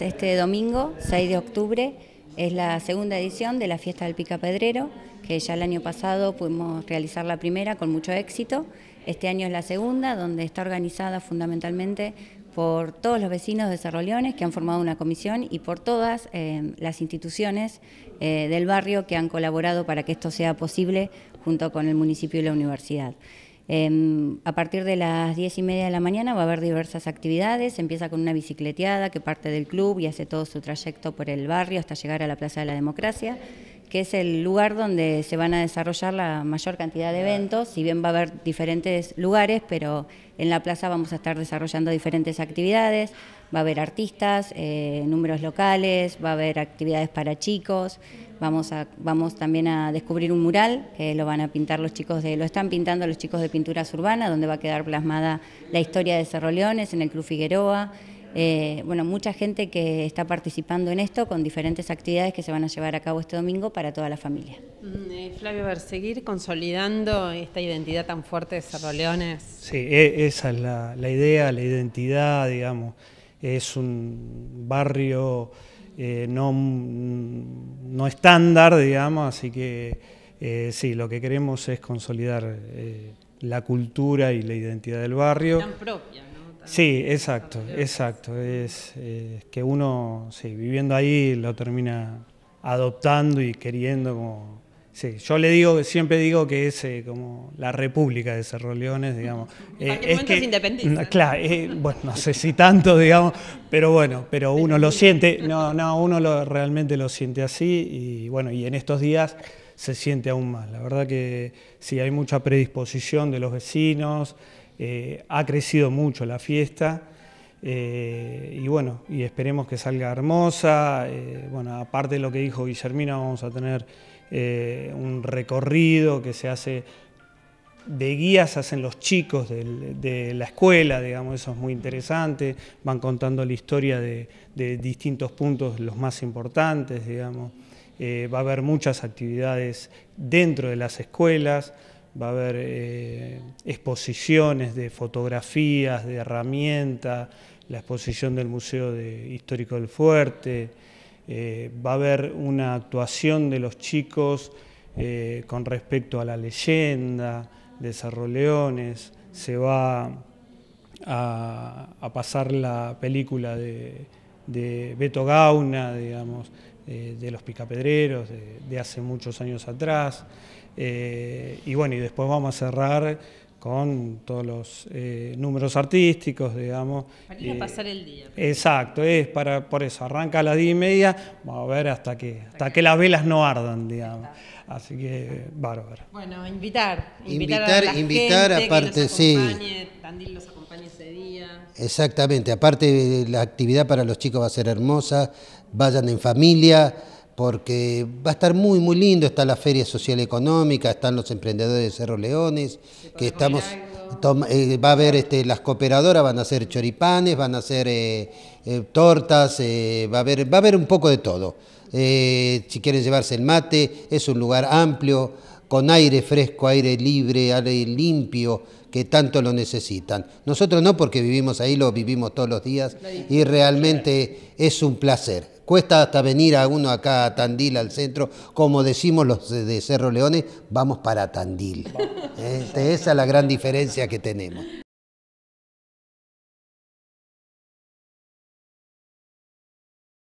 Este domingo, 6 de octubre, es la segunda edición de la fiesta del Picapedrero, que ya el año pasado pudimos realizar la primera con mucho éxito. Este año es la segunda, donde está organizada fundamentalmente por todos los vecinos de Cerro Leones que han formado una comisión y por todas eh, las instituciones eh, del barrio que han colaborado para que esto sea posible junto con el municipio y la universidad. Em, a partir de las diez y media de la mañana va a haber diversas actividades. Empieza con una bicicleteada que parte del club y hace todo su trayecto por el barrio hasta llegar a la Plaza de la Democracia, que es el lugar donde se van a desarrollar la mayor cantidad de eventos. Si bien va a haber diferentes lugares, pero en la plaza vamos a estar desarrollando diferentes actividades. Va a haber artistas, eh, números locales, va a haber actividades para chicos. Vamos, a, vamos también a descubrir un mural que lo van a pintar los chicos de, lo están pintando los chicos de pinturas urbanas, donde va a quedar plasmada la historia de Cerro Leones en el Club Figueroa. Eh, bueno, mucha gente que está participando en esto con diferentes actividades que se van a llevar a cabo este domingo para toda la familia. Mm, eh, Flavio, a ver, seguir consolidando esta identidad tan fuerte de Cerro Leones. Sí, e, esa es la, la idea, la identidad, digamos. Es un barrio eh, no, no estándar, digamos, así que eh, sí, lo que queremos es consolidar eh, la cultura y la identidad del barrio. Tan propia, ¿no? Sí, exacto, exacto. Es que uno, sí, viviendo ahí lo termina adoptando y queriendo como Sí, yo le digo, siempre digo que es eh, como la República de Cerro Leones, digamos. Eh, es que, es Claro, eh, bueno, no sé si tanto, digamos, pero bueno, pero uno lo siente, no, no, uno lo, realmente lo siente así y bueno, y en estos días se siente aún más. La verdad que sí, hay mucha predisposición de los vecinos, ha crecido mucho la fiesta. y bueno, y esperemos que salga hermosa. bueno, aparte de lo que dijo Guillermina, vamos a tener eh, un recorrido que se hace de guías, hacen los chicos de, la escuela, digamos, eso es muy interesante, van contando la historia de, distintos puntos, los más importantes, digamos. Eh, va a haber muchas actividades dentro de las escuelas, va a haber eh, exposiciones de fotografías, de herramientas, la exposición del Museo Histórico del Fuerte, eh, va a haber una actuación de los chicos eh, con respecto a la leyenda de Cerro Leones, se va a, pasar la película de, Beto Gauna, digamos, eh, de los picapedreros de, hace muchos años atrás. y bueno, y después vamos a cerrar con todos los eh, números artísticos, digamos. Para ir a pasar el día. Exacto, es para, por eso, arranca a las diez y media, vamos a ver hasta que, hasta que las velas no ardan, digamos. Así que, bárbaro. Bueno, invitar. Invitar, invitar, aparte, sí. Tandil los acompañe ese día. Exactamente, aparte la actividad para los chicos va a ser hermosa, vayan en familia porque va a estar muy, muy lindo, está la Feria Social Económica, están los emprendedores de Cerro Leones, que estamos, eh, va a haber este, las cooperadoras, van a hacer choripanes, van a hacer eh, eh, tortas, va, a haber, va a haber un poco de todo. si quieren llevarse el mate, es un lugar amplio, con aire fresco, aire libre, aire limpio, que tanto lo necesitan. Nosotros no, porque vivimos ahí, lo vivimos todos los días y realmente es un placer. Cuesta hasta venir a uno acá a Tandil, al centro, como decimos los de Cerro Leones, vamos para Tandil. ¿Eh? Esa es la gran diferencia que tenemos.